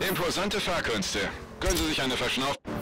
Imposante Fahrkünste. Können Sie sich eine verschnaufen?